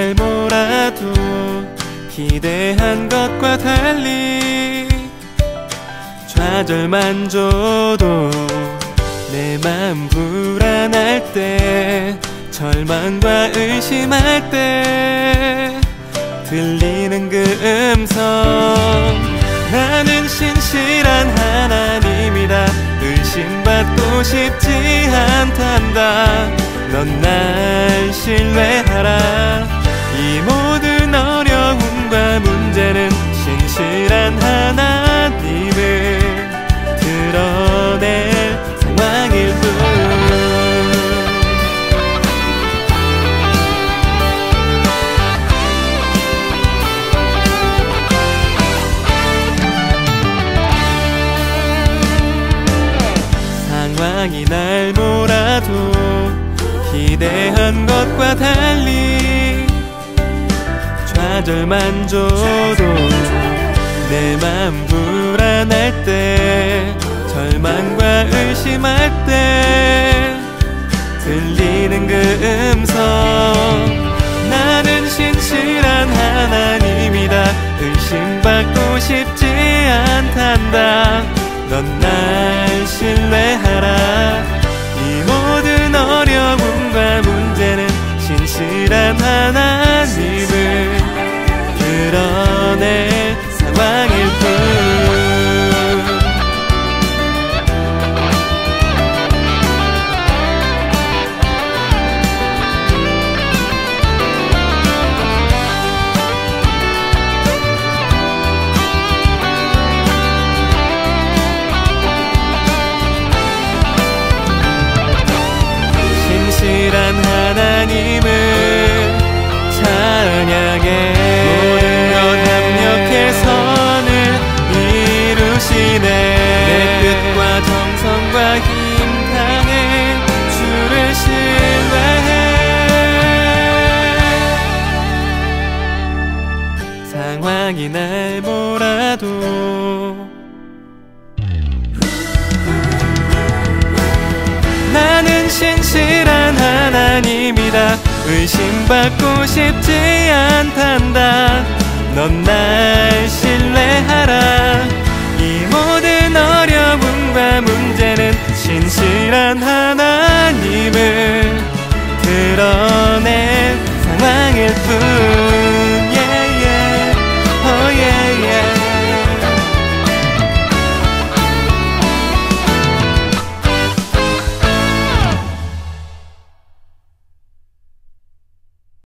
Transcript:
날 몰아도 기대한 것과 달리 좌절만 줘도 내 마음 불안할 때 절망과 의심할 때 들리는 그 음성. 나는 신실한 하나님이라 의심받고 싶지 않단다. 넌 날 신뢰하라. 이 모든 어려움과 문제는 신실한 하나님을 드러낼 상황일 뿐. 상황이 날 몰아도 기대한 것과 달리 좌절만 줘도 내 맘 불안할 때 절망과 의심할 때 들리는 그 음성. 나는 신실한 하나님이다. 의심받고 싶지 않단다. 넌날 하나님을 찬양해. 모든 것 합력해 선을 이루시네. 내 뜻과 정성과 힘 다해 주를 신뢰해. 상황이 날 몰아도 의심받고 싶지 않단다. 넌날신